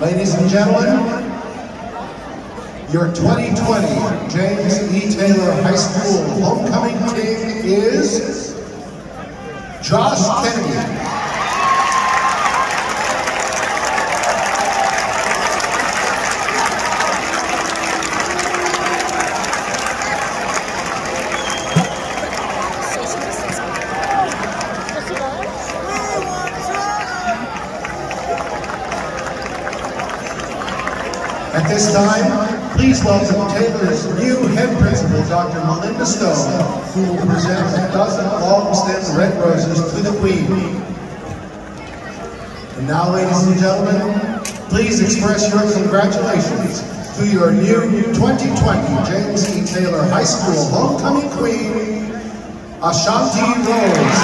Ladies and gentlemen, your 2020 James E. Taylor High School homecoming king is Josh Kennedy. At this time, please welcome Taylor's new head principal, Dr. Melinda Stone, who will present a dozen long-stem red roses to the Queen. And now, ladies and gentlemen, please express your congratulations to your new 2020 James E. Taylor High School homecoming queen, Ashanti Rose.